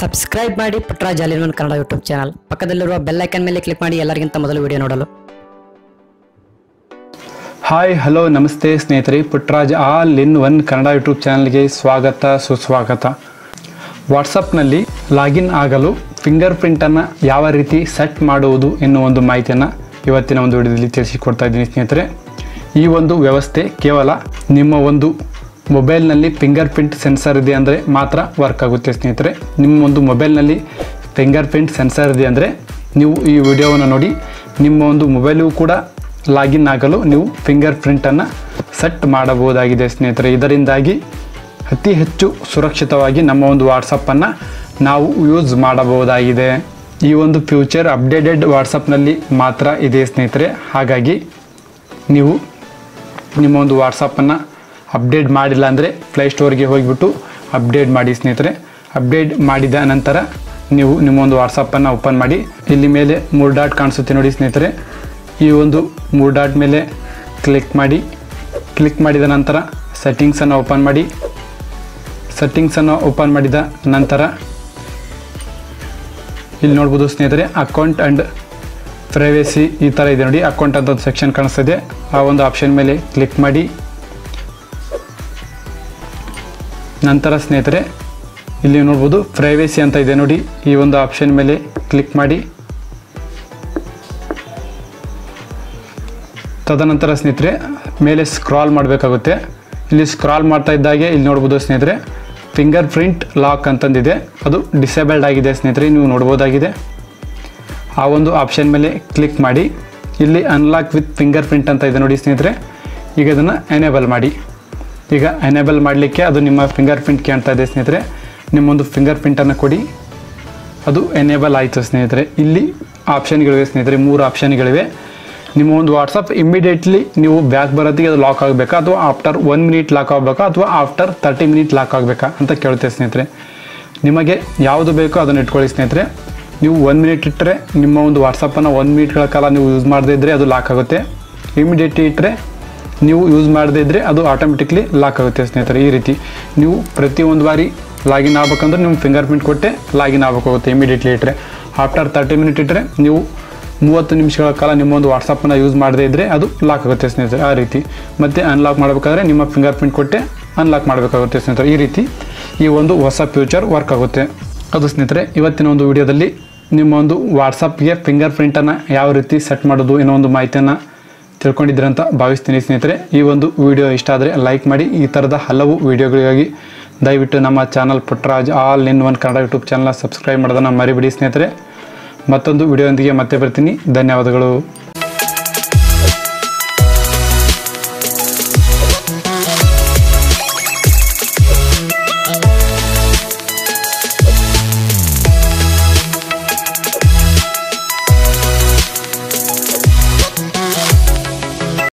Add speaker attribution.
Speaker 1: Subscribe ಮಾಡಿ Putraj all in one Kannada YouTube channel. ಪಕ್ಕದಲ್ಲಿರುವ bell icon ಮೇಲೆ click ಮಾಡಿ ಎಲ್ಲರಿಗಿಂತ ಮೊದಲು ವಿಡಿಯೋ ನೋಡಲು.
Speaker 2: ಹಾಯ್ ಹಲೋ ನಮಸ್ತೆ ಸ್ನೇಹಿತರೆ. Putraj all in one Kannada YouTube ಚಾನಲ್ಗೆ ಸ್ವಾಗತ, ಸುಸ್ವಾಗತ. ವಾಟ್ಸಪ್ನಲ್ಲಿ ಲಾಗಿನ್ ಆಗಲು ಫಿಂಗರ್ ಪ್ರಿಂಟನ್ನು ಯಾವ ರೀತಿ ಸೆಟ್ ಮಾಡುವುದು ಎನ್ನುವ ಒಂದು ಮಾಹಿತಿಯನ್ನು ಇವತ್ತಿನ ಒಂದು ವಿಡಿಯೋದಲ್ಲಿ ತಿಳಿಸಿಕೊಡ್ತಾ ಇದ್ದೀನಿ ಸ್ನೇಹಿತರೆ. ಈ ಒಂದು ವ್ಯವಸ್ಥೆ ಕೇವಲ ನಿಮ್ಮ ಒಂದು ಮೊಬೈಲ್ನಲ್ಲಿ ಫಿಂಗರ್ ಪ್ರಿಂಟ್ ಸೆನ್ಸರ್ ಇದೆ ಅಂದರೆ ಮಾತ್ರ ವರ್ಕ್ ಆಗುತ್ತೆ, ಸ್ನೇಹಿತರೆ. ನಿಮ್ಮ ಒಂದು ಮೊಬೈಲ್ನಲ್ಲಿ ಫಿಂಗರ್ ಪ್ರಿಂಟ್ ಸೆನ್ಸರ್ ಇದೆ ಅಂದರೆ ನೀವು ಈ ವಿಡಿಯೋವನ್ನು ನೋಡಿ, ನಿಮ್ಮ ಒಂದು ಮೊಬೈಲು ಕೂಡ ಲಾಗಿನ್ ಆಗಲು ನೀವು ಫಿಂಗರ್ ಪ್ರಿಂಟನ್ನು ಸೆಟ್ ಮಾಡಬಹುದಾಗಿದೆ, ಸ್ನೇಹಿತರೆ. ಇದರಿಂದಾಗಿ ಅತಿ ಹೆಚ್ಚು ಸುರಕ್ಷಿತವಾಗಿ ನಮ್ಮ ಒಂದು ವಾಟ್ಸಪ್ಪನ್ನು ನಾವು ಯೂಸ್ ಮಾಡಬಹುದಾಗಿದೆ. ಈ ಒಂದು ಫ್ಯೂಚರ್ ಅಪ್ಡೇಟೆಡ್ ವಾಟ್ಸಪ್ನಲ್ಲಿ ಮಾತ್ರ ಇದೆ, ಸ್ನೇಹಿತರೆ. ಹಾಗಾಗಿ ನೀವು ನಿಮ್ಮ ಒಂದು ವಾಟ್ಸಪ್ಪನ್ನು ಅಪ್ಡೇಟ್ ಮಾಡಿಲ್ಲ ಅಂದರೆ ಪ್ಲೇಸ್ಟೋರ್ಗೆ ಹೋಗಿಬಿಟ್ಟು ಅಪ್ಡೇಟ್ ಮಾಡಿ ಸ್ನೇಹಿತರೆ. ಅಪ್ಡೇಟ್ ಮಾಡಿದ ನಂತರ ನೀವು ನಿಮ್ಮ ಒಂದು ವಾಟ್ಸಪ್ಪನ್ನು ಓಪನ್ ಮಾಡಿ. ಇಲ್ಲಿ ಮೇಲೆ ಮೂರು ಡಾಟ್ ಕಾಣಿಸುತ್ತೆ ನೋಡಿ ಸ್ನೇಹಿತರೆ. ಈ ಒಂದು ಮೂರು ಡಾಟ್ ಮೇಲೆ ಕ್ಲಿಕ್ ಮಾಡಿ. ಕ್ಲಿಕ್ ಮಾಡಿದ ನಂತರ ಸೆಟ್ಟಿಂಗ್ಸನ್ನು ಓಪನ್ ಮಾಡಿ. ಸೆಟ್ಟಿಂಗ್ಸನ್ನು ಓಪನ್ ಮಾಡಿದ ನಂತರ ಇಲ್ಲಿ ನೋಡ್ಬೋದು ಸ್ನೇಹಿತರೆ ಅಕೌಂಟ್ ಆ್ಯಂಡ್ ಪ್ರೈವೇಸಿ ಈ ಥರ ಇದೆ ನೋಡಿ. ಅಕೌಂಟ್ ಅಂತ ಒಂದು ಸೆಕ್ಷನ್ ಕಾಣಿಸ್ತಿದೆ ಆ ಒಂದು ಆಪ್ಷನ್ ಮೇಲೆ ಕ್ಲಿಕ್ ಮಾಡಿ. ನಂತರ ಸ್ನೇಹಿತರೆ, ಇಲ್ಲಿ ನೋಡ್ಬೋದು ಪ್ರೈವೇಸಿ ಅಂತ ಇದೆ ನೋಡಿ. ಈ ಒಂದು ಆಪ್ಷನ್ ಮೇಲೆ ಕ್ಲಿಕ್ ಮಾಡಿ. ತದನಂತರ ಸ್ನೇಹಿತರೆ, ಮೇಲೆ ಸ್ಕ್ರಾಲ್ ಮಾಡಬೇಕಾಗುತ್ತೆ. ಇಲ್ಲಿ ಸ್ಕ್ರಾಲ್ ಮಾಡ್ತಾ ಇದ್ದಾಗೆ ಇಲ್ಲಿ ನೋಡ್ಬೋದು ಸ್ನೇಹಿತರೆ, ಫಿಂಗರ್ ಪ್ರಿಂಟ್ ಲಾಕ್ ಅಂತಂದಿದೆ. ಅದು ಡಿಸೇಬಲ್ಡ್ ಆಗಿದೆ ಸ್ನೇಹಿತರೆ, ನೀವು ನೋಡ್ಬೋದಾಗಿದೆ. ಆ ಒಂದು ಆಪ್ಷನ್ ಮೇಲೆ ಕ್ಲಿಕ್ ಮಾಡಿ. ಇಲ್ಲಿ ಅನ್ಲಾಕ್ ವಿತ್ ಫಿಂಗರ್ ಪ್ರಿಂಟ್ ಅಂತ ಇದೆ ನೋಡಿ ಸ್ನೇಹಿತರೆ. ಈಗ ಇದನ್ನು ಎನೇಬಲ್ ಮಾಡಿ. ಈಗ ಎನೇಬಲ್ ಮಾಡಲಿಕ್ಕೆ ಅದು ನಿಮ್ಮ ಫಿಂಗರ್ ಪ್ರಿಂಟ್ ಕಾಣ್ತಾ ಇದೆ, ಸ್ನೇಹಿತರೆ. ನಿಮ್ಮೊಂದು ಫಿಂಗರ್ ಪ್ರಿಂಟನ್ನು ಕೊಡಿ. ಅದು ಎನೇಬಲ್ ಆಯಿತು, ಸ್ನೇಹಿತರೆ. ಇಲ್ಲಿ ಆಪ್ಷನ್ಗಳಿವೆ ಸ್ನೇಹಿತರೆ. ಮೂರು ಆಪ್ಷನ್ಗಳಿವೆ ನಿಮ್ಮ ಒಂದು ವಾಟ್ಸಪ್ ಇಮ್ಮಿಡಿಯೇಟ್ಲಿ ನೀವು ಬ್ಯಾಕ್ ಬರೋದಕ್ಕೆ ಅದು ಲಾಕ್ ಆಗಬೇಕಾ? ಅಥವಾ ಆಫ್ಟರ್ ಒನ್ ಮಿನಿಟ್ ಲಾಕ್ ಆಗಬೇಕಾ? ಅಥವಾ ಆಫ್ಟರ್ ತರ್ಟಿ ಮಿನಿಟ್ ಲಾಕ್ ಆಗಬೇಕಾ? ಅಂತ ಕೇಳುತ್ತೆ, ಸ್ನೇಹಿತರೆ. ನಿಮಗೆ ಯಾವುದು ಬೇಕೋ ಅದನ್ನು ಇಟ್ಕೊಳ್ಳಿ, ಸ್ನೇಹಿತರೆ. ನೀವು ಒನ್ ಮಿನಿಟ್ ಇಟ್ಟರೆ ನಿಮ್ಮ ಒಂದು ವಾಟ್ಸಪ್ಪನ್ನು ಒನ್ ಮಿನಿಟ್ಗಳ ಕಾಲ ನೀವು ಯೂಸ್ ಮಾಡದೇ ಇದ್ದರೆ ಅದು ಲಾಕ್ ಆಗುತ್ತೆ. ಇಮಿಡಿಯೇಟ್ಲಿ ಇಟ್ಟರೆ ನೀವು ಯೂಸ್ ಮಾಡದೇ ಇದ್ದರೆ ಅದು ಆಟೋಮೆಟಿಕ್ಲಿ ಲಾಕ್ ಆಗುತ್ತೆ ಸ್ನೇಹಿತರೆ, ಈ ರೀತಿ. ನೀವು ಪ್ರತಿಯೊಂದು ಬಾರಿ ಲಾಗಿನ್ ಆಗ್ಬೇಕಂದ್ರೆ ನಿಮ್ಮ ಫಿಂಗರ್ ಪ್ರಿಂಟ್ ಕೊಟ್ಟೆ ಲಾಗಿನ್ ಆಗಬೇಕಾಗುತ್ತೆ ಇಮಿಡಿಯೇಟ್ಲಿ ಇಟ್ಟರೆ ಆಫ್ಟರ್ ತರ್ಟಿ ಮಿನಿಟ್ ಇಟ್ಟರೆ ನೀವು ಮೂವತ್ತು ನಿಮಿಷಗಳ ಕಾಲ ನಿಮ್ಮ ಒಂದು ವಾಟ್ಸಪ್ಪನ್ನು ಯೂಸ್ ಮಾಡದೇ ಇದ್ದರೆ ಅದು ಲಾಕ್ ಆಗುತ್ತೆ ಸ್ನೇಹಿತರೆ, ಆ ರೀತಿ. ಮತ್ತು ಅನ್ಲಾಕ್ ಮಾಡಬೇಕಾದ್ರೆ ನಿಮ್ಮ ಫಿಂಗರ್ ಪ್ರಿಂಟ್ ಕೊಟ್ಟೆ ಅನ್ಲಾಕ್ ಮಾಡಬೇಕಾಗುತ್ತೆ ಸ್ನೇಹಿತರೆ, ಈ ರೀತಿ ಈ ಒಂದು ಹೊಸ ಫ್ಯೂಚರ್ ವರ್ಕ್ ಆಗುತ್ತೆ. ಅದು ಸ್ನೇಹಿತರೆ, ಇವತ್ತಿನ ಒಂದು ವಿಡಿಯೋದಲ್ಲಿ ನಿಮ್ಮ ಒಂದು ವಾಟ್ಸಪ್ಗೆ ಫಿಂಗರ್ ಪ್ರಿಂಟನ್ನು ಯಾವ ರೀತಿ ಸೆಟ್ ಮಾಡೋದು ಅನ್ನೋ ಒಂದು ಮಾಹಿತಿಯನ್ನು ತಿಳ್ಕೊಂಡಿದ್ದೀರ ಅಂತ ಭಾವಿಸ್ತೀನಿ ಸ್ನೇಹಿತರೆ. ಈ ಒಂದು ವಿಡಿಯೋ ಇಷ್ಟ ಆದರೆ ಲೈಕ್ ಮಾಡಿ. ಈ ಥರದ ಹಲವು ವಿಡಿಯೋಗಳಿಗಾಗಿ ದಯವಿಟ್ಟು ನಮ್ಮ channel Putraj all in one Kannada YouTube ಚಾನಲ್ನ ಸಬ್ಸ್ಕ್ರೈಬ್ ಮಾಡೋದನ್ನು ಮರಿಬಿಡಿ ಸ್ನೇಹಿತರೆ. ಮತ್ತೊಂದು ವಿಡಿಯೋದೊಂದಿಗೆ ಮತ್ತೆ ಬರ್ತೀನಿ. ಧನ್ಯವಾದಗಳು.